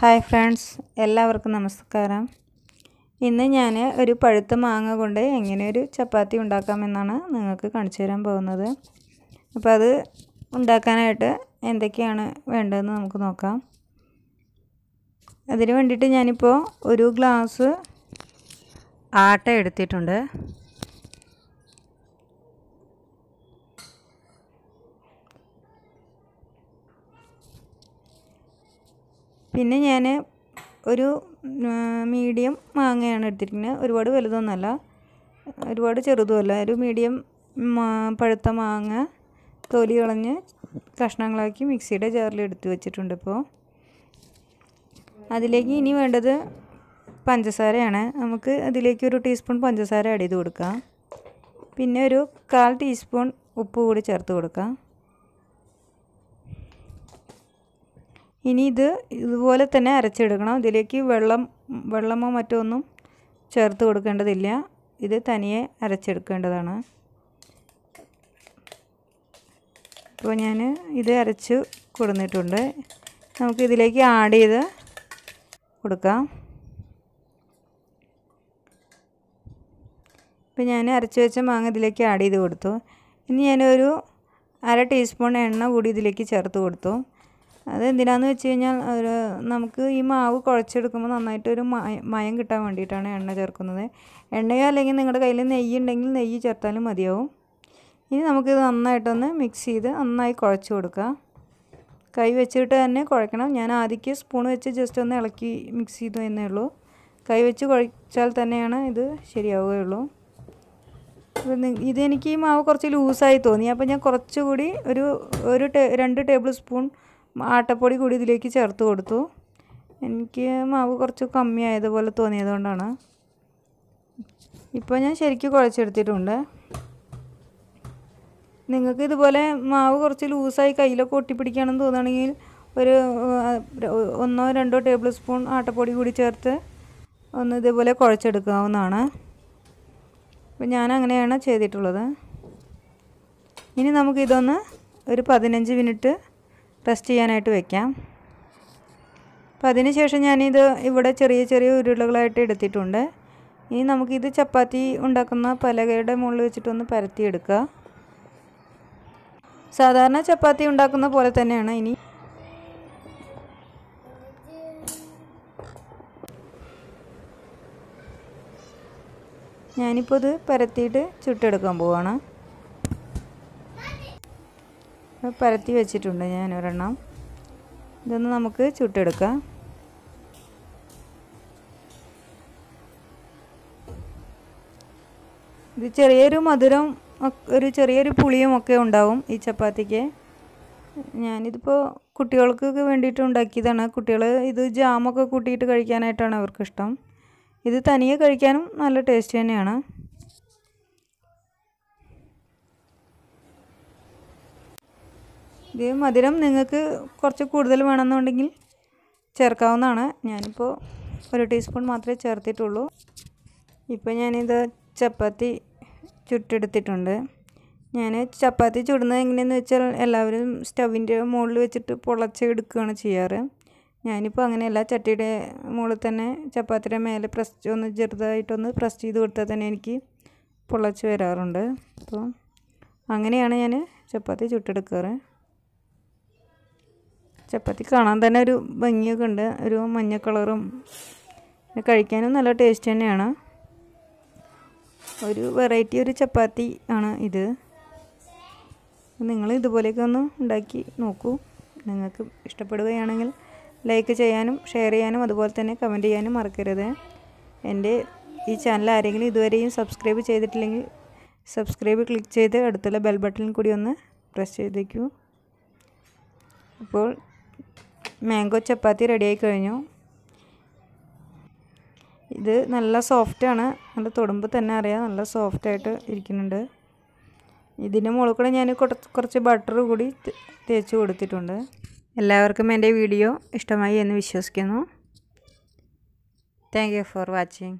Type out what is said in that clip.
Hi friends എല്ലാവർക്കും നമസ്കാരം. ഇന്ന് ഞാൻ ഒരു പഴുത്ത മാങ്ങ കൊണ്ട് എങ്ങനെ ഒരു ചപ്പാത്തി ഉണ്ടാക്കാമെന്നാണ് നിങ്ങൾക്ക് കാണിച്ചു തരാൻ പോകുന്നത്. അപ്പോൾ അത് ഉണ്ടാക്കാനായിട്ട് എന്തൊക്കെയാണ് വേണ്ടതെന്ന് നമുക്ക് നോക്കാം. അതിന് വേണ്ടിയിട്ട് ഞാനിപ്പോൾ ഒരു ഗ്ലാസ് ആട്ട എടുത്തിട്ടുണ്ട്. പിന്നെ ഞാൻ ഒരു മീഡിയം മാങ്ങയാണ് എടുത്തിരിക്കുന്നത്. ഒരുപാട് വലുതൊന്നുമല്ല ഒരുപാട് ചെറുതുമല്ല. ഒരു മീഡിയം പഴുത്ത മാങ്ങ തൊലി കളഞ്ഞ് കഷ്ണങ്ങളാക്കി മിക്സിയുടെ ജാറിൽ എടുത്ത് വെച്ചിട്ടുണ്ട് ഇപ്പോൾ അതിലേക്ക് ഇനി വേണ്ടത് പഞ്ചസാരയാണ്. നമുക്ക് അതിലേക്ക് ഒരു ടീസ്പൂൺ പഞ്ചസാര ആഡ് ചെയ്ത് കൊടുക്കാം. പിന്നെ ഒരു കാൽ ടീസ്പൂൺ ഉപ്പ് കൂടി ചേർത്ത് കൊടുക്കാം. ഇനി ഇത് ഇതുപോലെ തന്നെ അരച്ചെടുക്കണം. ഇതിലേക്ക് വെള്ളം വെള്ളമോ മറ്റോ ഒന്നും ചേർത്ത് കൊടുക്കേണ്ടതില്ല. ഇത് തനിയെ അരച്ചെടുക്കേണ്ടതാണ്. അപ്പോൾ ഞാൻ ഇത് അരച്ച് കൊടുത്തിട്ടുണ്ട്. നമുക്ക് ഇതിലേക്ക് ആഡ് ചെയ്ത് കൊടുക്കാം. ഇപ്പോൾ ഞാൻ അരച്ച് വെച്ച മാങ്ങ ഇതിലേക്ക് ആഡ് ചെയ്ത് കൊടുത്തു. ഇനി ഞാനൊരു അര ടീസ്പൂൺ എണ്ണ കൂടി ഇതിലേക്ക് ചേർത്ത് കൊടുത്തു. അത് എന്തിനാന്ന് വെച്ച് കഴിഞ്ഞാൽ ഒരു നമുക്ക് ഈ മാവ് കുഴച്ചെടുക്കുമ്പോൾ നന്നായിട്ടൊരു മയം കിട്ടാൻ വേണ്ടിയിട്ടാണ് എണ്ണ ചേർക്കുന്നത്. എണ്ണയോ അല്ലെങ്കിൽ നിങ്ങളുടെ കയ്യിൽ നെയ്യ് ഉണ്ടെങ്കിൽ നെയ്യ് ചേർത്താലും മതിയാവും. ഇനി നമുക്കിത് നന്നായിട്ടൊന്ന് മിക്സ് ചെയ്ത് നന്നായി കുഴച്ച് കൊടുക്കുക. കൈ വെച്ചിട്ട് തന്നെ കുഴക്കണം. ഞാൻ ആദ്യക്ക് സ്പൂൺ വെച്ച് ജസ്റ്റ് ഒന്ന് ഇളക്കി മിക്സ് ചെയ്തു എന്നേ ഉള്ളൂ. കൈ വെച്ച് കുഴച്ചാൽ തന്നെയാണ് ഇത് ശരിയാവുകയുള്ളൂ. ഇതെനിക്ക് ഈ മാവ് കുറച്ച് ലൂസായി തോന്നി. അപ്പോൾ ഞാൻ കുറച്ചുകൂടി ഒരു ഒരു രണ്ട് ടേബിൾ സ്പൂൺ ആട്ടപ്പൊടി കൂടി ഇതിലേക്ക് ചേർത്ത് കൊടുത്തു. എനിക്ക് മാവ് കുറച്ച് കമ്മിയായതുപോലെ തോന്നിയതുകൊണ്ടാണ്. ഇപ്പോൾ ഞാൻ ശരിക്കും കുഴച്ചെടുത്തിട്ടുണ്ട്. നിങ്ങൾക്ക് ഇതുപോലെ മാവ് കുറച്ച് ലൂസായി കയ്യിലൊക്കെ ഒട്ടിപ്പിടിക്കുകയാണെന്ന് തോന്നുകയാണെങ്കിൽ ഒരു ഒന്നോ രണ്ടോ ടേബിൾ സ്പൂൺ ആട്ടപ്പൊടി കൂടി ചേർത്ത് ഒന്ന് ഇതേപോലെ കുഴച്ചെടുക്കാവുന്നതാണ്. അപ്പോൾ ഞാൻ അങ്ങനെയാണ് ചെയ്തിട്ടുള്ളത്. ഇനി നമുക്കിതൊന്ന് ഒരു പതിനഞ്ച് മിനിറ്റ് റെസ്റ്റ് ചെയ്യാനായിട്ട് വെക്കാം. അപ്പോൾ അതിന് ശേഷം ഞാനിത് ഇവിടെ ചെറിയ ചെറിയ ഉരുളകളായിട്ട് എടുത്തിട്ടുണ്ട്. ഇനി നമുക്കിത് ചപ്പാത്തി ഉണ്ടാക്കുന്ന പലകയുടെ മുകളിൽ വെച്ചിട്ടൊന്ന് പരത്തിയെടുക്കുക. സാധാരണ ചപ്പാത്തി ഉണ്ടാക്കുന്ന പോലെ തന്നെയാണ് ഇനി. ഞാനിപ്പോൾ ഇത് പരത്തിയിട്ട് ചുട്ടെടുക്കാൻ പോവാണ്. പരത്തി വെച്ചിട്ടുണ്ട് ഞാൻ ഒരെണ്ണം. ഇതൊന്ന് നമുക്ക് ചുട്ടെടുക്കാം. ഇത് ചെറിയൊരു മധുരം ഒരു ചെറിയൊരു പുളിയും ഒക്കെ ഉണ്ടാവും ഈ ചപ്പാത്തിക്ക്. ഞാനിതിപ്പോൾ കുട്ടികൾക്ക് വേണ്ടിയിട്ട് ഉണ്ടാക്കിയതാണ്. കുട്ടികൾ ഇത് ജാമൊക്കെ കൂട്ടിയിട്ട് കഴിക്കാനായിട്ടാണ് അവർക്കിഷ്ടം. ഇത് തനിയെ കഴിക്കാനും നല്ല ടേസ്റ്റ് തന്നെയാണ്. ഇത് മധുരം നിങ്ങൾക്ക് കുറച്ച് കൂടുതൽ വേണമെന്നുണ്ടെങ്കിൽ ചേർക്കാവുന്നതാണ്. ഞാനിപ്പോൾ ഒരു ടീസ്പൂൺ മാത്രമേ ചേർത്തിട്ടുള്ളൂ. ഇപ്പോൾ ഞാനിത് ചപ്പാത്തി ചുട്ടെടുത്തിട്ടുണ്ട്. ഞാൻ ചപ്പാത്തി ചുടുന്നത് എങ്ങനെയെന്ന് വെച്ചാൽ എല്ലാവരും സ്റ്റവിന്റെ മുകളിൽ വെച്ചിട്ട് പൊളച്ചെടുക്കുകയാണ് ചെയ്യാറ്. ഞാനിപ്പോൾ അങ്ങനെയല്ല ചട്ടിയുടെ മുകളിൽ തന്നെ ചപ്പാത്തിയുടെ മേലെ പ്രസ് ഒന്ന് ചെറുതായിട്ടൊന്ന് പ്രസ് ചെയ്ത് കൊടുത്താൽ തന്നെ എനിക്ക് പൊളച്ച് വരാറുണ്ട്. അപ്പോൾ അങ്ങനെയാണ് ഞാൻ ചപ്പാത്തി ചുട്ടെടുക്കാറ്. ചപ്പാത്തി കാണാൻ തന്നെ ഒരു ഭംഗിയൊക്കെ ഉണ്ട്. ഒരു മഞ്ഞ കളറും കഴിക്കാനും നല്ല ടേസ്റ്റ് തന്നെയാണ്. ഒരു വെറൈറ്റി ഒരു ചപ്പാത്തി ആണ് ഇത്. നിങ്ങൾ ഇതുപോലെയൊക്കെ ഒന്ന് ഉണ്ടാക്കി നോക്കൂ. നിങ്ങൾക്ക് ഇഷ്ടപ്പെടുകയാണെങ്കിൽ ലൈക്ക് ചെയ്യാനും ഷെയർ ചെയ്യാനും അതുപോലെ തന്നെ കമന്റ് ചെയ്യാനും മറക്കരുത്. എന്റെ ഈ ചാനൽ ആരെങ്കിലും ഇതുവരെയും സബ്സ്ക്രൈബ് ചെയ്തിട്ടില്ലെങ്കിൽ സബ്സ്ക്രൈബ് ക്ലിക്ക് ചെയ്ത് അടുത്തുള്ള ബെൽ ബട്ടണിൽ കൂടി ഒന്ന് പ്രസ് ചെയ്തേക്കൂ. അപ്പോൾ മാംഗോ ചപ്പാത്തി റെഡിയായി കഴിഞ്ഞു ഇത് നല്ല സോഫ്റ്റാണ് നല്ല തൊടുമ്പോൾ തന്നെ അറിയാം. നല്ല സോഫ്റ്റായിട്ട് ഇരിക്കുന്നുണ്ട്. ഇതിന്റെ മുകളിൽ കൂടെ ഞാൻ കുറച്ച് ബട്ടർ കൂടി തേച്ച് കൊടുത്തിട്ടുണ്ട്. എല്ലാവർക്കും എന്റെ വീഡിയോ ഇഷ്ടമായി എന്ന് വിശ്വസിക്കുന്നു. Thank you for watching